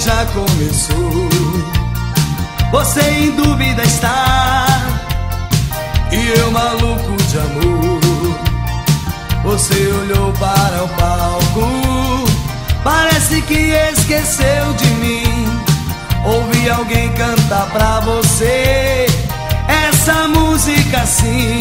já começou. Você em dúvida está, e eu maluco de amor. Você olhou para o palco, parece que esqueceu de mim. Ouvi alguém cantar pra você essa música assim.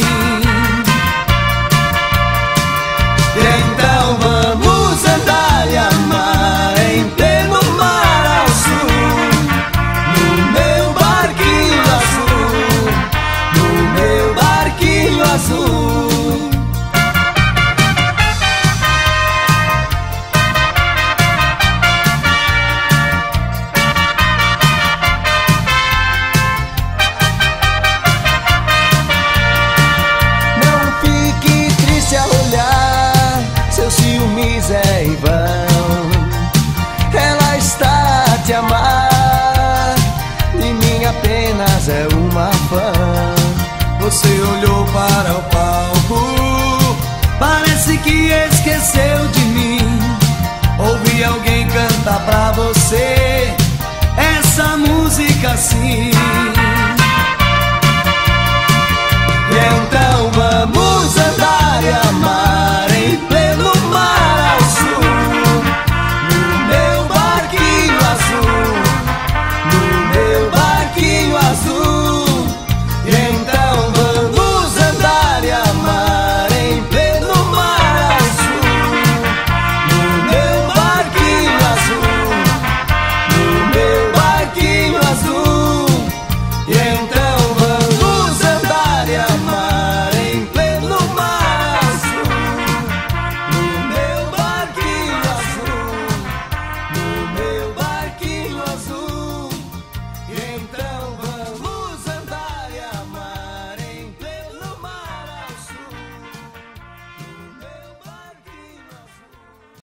você olhou para o palco, parece que esqueceu de mim. Ouvi alguém cantar pra você essa música assim. tão valor.